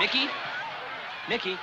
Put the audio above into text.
Mickey? Mickey?